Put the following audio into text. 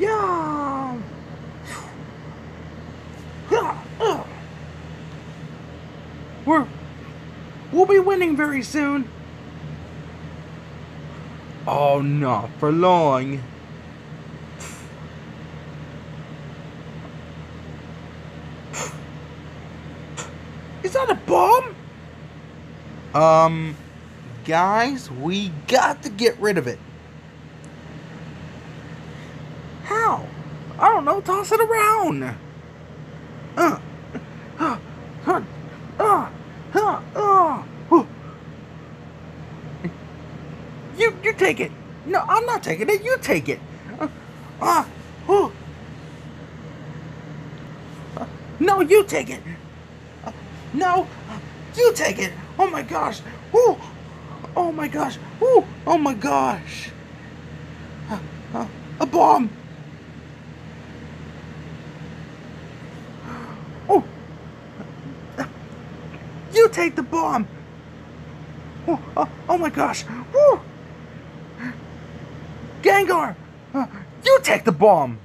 Yeah. We're we'll be winning very soon. Oh, not for long. Is that a bomb? Um, guys, we got to get rid of it. Don't know. Toss it around. Uh, uh, uh, uh, uh, uh. You, you take it. No, I'm not taking it. You take it. Uh, uh, uh. Uh, no, you take it. No, you take it. Oh my gosh. Ooh. Oh my gosh. Ooh. Oh my gosh. A bomb. You take the bomb. Oh, oh, oh my gosh. Woo. Gengar, uh, you take the bomb.